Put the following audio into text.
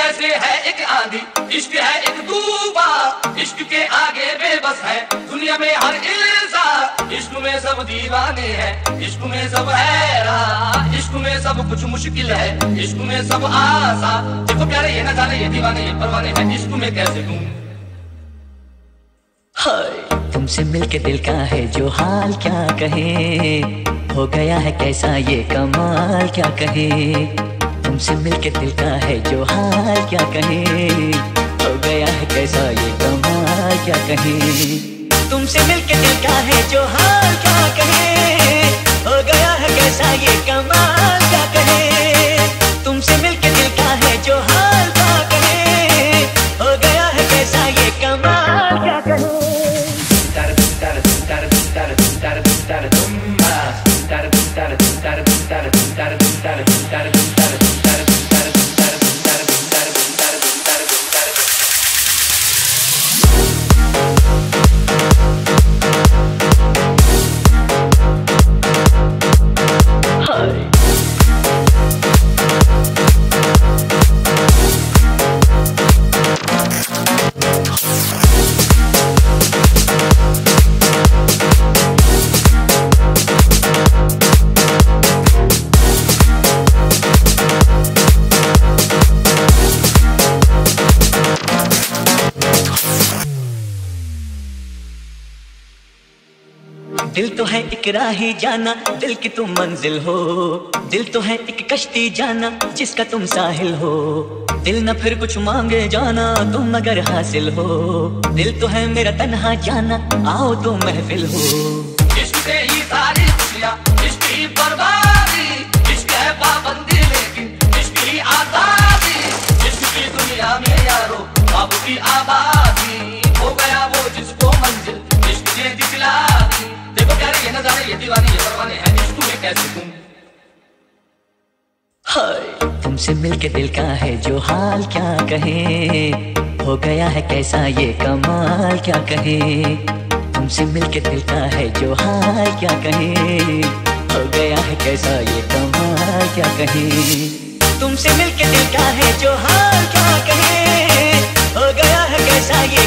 जैसे है एक आंधी, इश्क है एक तूफ़ान इश्क के आगे बेबस है दुनिया में हर इंसान इश्क में सब दीवाने हैं, इश्क में सब हैरान इश्क में सब कुछ मुश्किल है, इश्क में सब आसान देखो प्यारे, ये न जाने, ये दीवाने, ये परवाने हैं, इश्क में कैसे तुम तुमसे मिलके दिल का है, जो हाल क्या कहे? हो गया है कैसा ये कमाल, क्या कहे? तुमसे मिलके दिल का है जो हाल क्या कहे? हो गया है कैसा ये कमाल क्या कहे? तुमसे मिलके दिल का है जो हाल क्या कहे? हो गया है कैसा ये कमाल दिल तो है एक राही जाना, दिल की तुम मंजिल हो। दिल तो है एक कश्ती जाना, जिसका तुम साहिल हो। दिल न फिर कुछ मांगे जाना, तुम अगर हासिल हो। दिल तो है मेरा तन्हा जाना, आओ तो महफिल हो। इश्क तुमसे मिलके दिल का है जो हाल क्या कहे? हो गया है कैसा ये कमाल क्या कहे? तुमसे मिलके दिल का है जो हाल क्या कहे? हो गया है कैसा ये कमाल क्या कहे? तुमसे मिलके दिल का है जो हाल क्या कहे? हो गया है कैसा ये